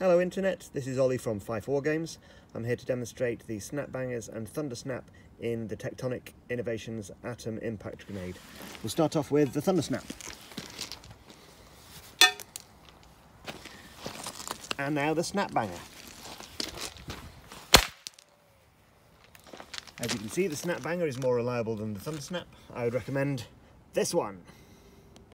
Hello Internet, this is Ollie from Fife War Games. I'm here to demonstrate the Snapbangers and Thundersnap in the Tectonic Innovations Atom Impact Grenade. We'll start off with the Thundersnap. And now the Snapbanger. As you can see, the Snapbanger is more reliable than the Thundersnap. I would recommend this one.